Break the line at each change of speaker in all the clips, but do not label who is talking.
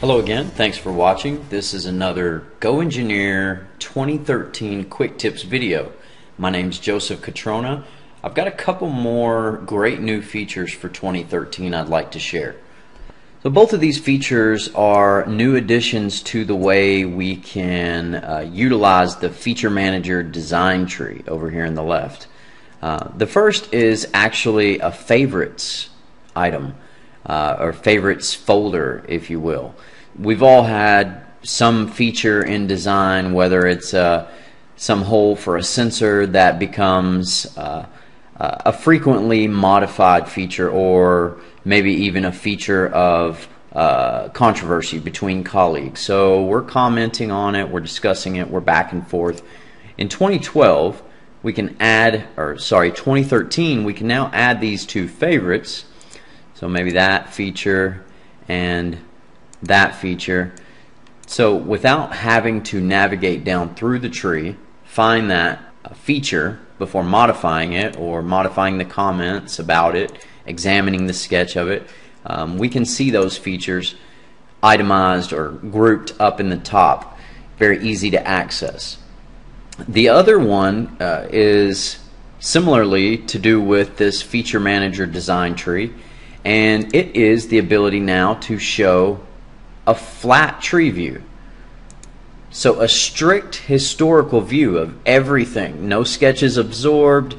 Hello again, thanks for watching. This is another Go Engineer 2013 Quick Tips video. My name is Joseph Cutrona. I've got a couple more great new features for 2013 I'd like to share. So both of these features are new additions to the way we can uh, utilize the Feature Manager design tree over here in the left. Uh, the first is actually a favorites item uh, or favorites folder, if you will we've all had some feature in design, whether it's uh, some hole for a sensor that becomes uh, uh, a frequently modified feature, or maybe even a feature of uh, controversy between colleagues. So we're commenting on it, we're discussing it, we're back and forth. In 2012, we can add, or sorry, 2013, we can now add these two favorites. So maybe that feature and that feature. So without having to navigate down through the tree, find that feature before modifying it or modifying the comments about it, examining the sketch of it, um, we can see those features itemized or grouped up in the top. Very easy to access. The other one uh, is similarly to do with this feature manager design tree and it is the ability now to show a flat tree view. So a strict historical view of everything. No sketches absorbed,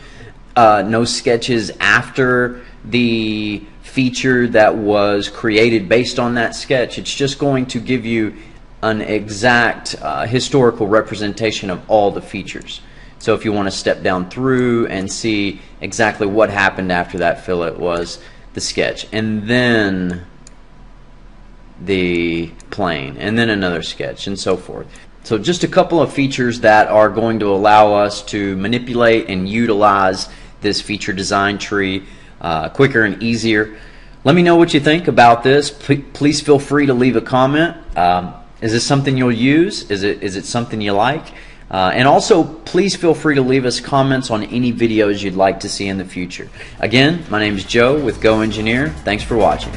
uh, no sketches after the feature that was created based on that sketch. It's just going to give you an exact uh, historical representation of all the features. So if you want to step down through and see exactly what happened after that fillet was the sketch. And then the plane and then another sketch and so forth. So just a couple of features that are going to allow us to manipulate and utilize this feature design tree uh, quicker and easier. Let me know what you think about this. P please feel free to leave a comment. Um, is this something you'll use? Is it is it something you like? Uh, and also, please feel free to leave us comments on any videos you'd like to see in the future. Again, my name is Joe with Go Engineer. Thanks for watching.